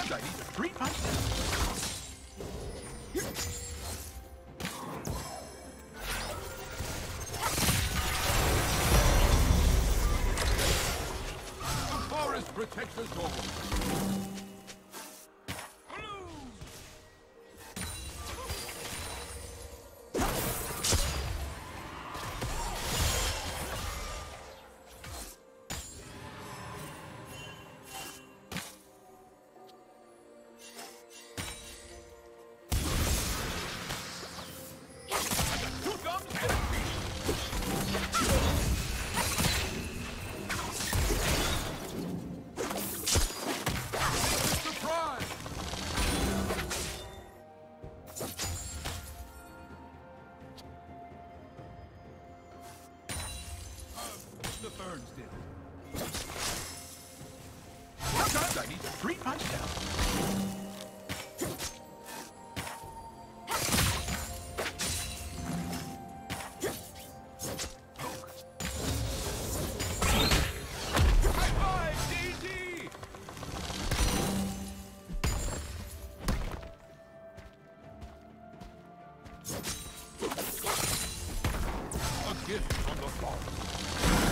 Sometimes I need a three down. The forest protects us all. A gift from the forest.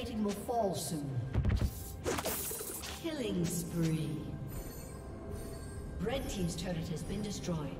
Plating will fall soon. Killing spree. Red Team's turret has been destroyed.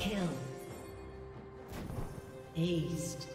Kill. Aced.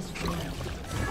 Destroyed.